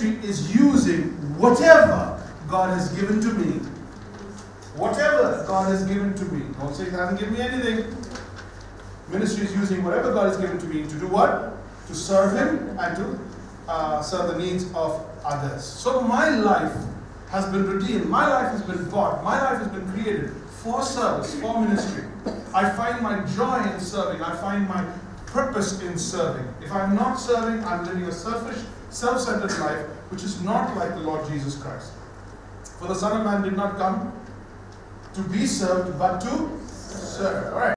Ministry is using whatever God has given to me. Whatever God has given to me. Don't say He hasn't given me anything. Ministry is using whatever God has given to me to do what? To serve Him and to uh, serve the needs of others. So my life has been redeemed. My life has been bought. My life has been created for service, for ministry. I find my joy in serving. I find my purpose in serving. If I'm not serving, I'm living a selfish, self centered life, which is not like the Lord Jesus Christ. For the Son of Man did not come to be served, but to serve. All right.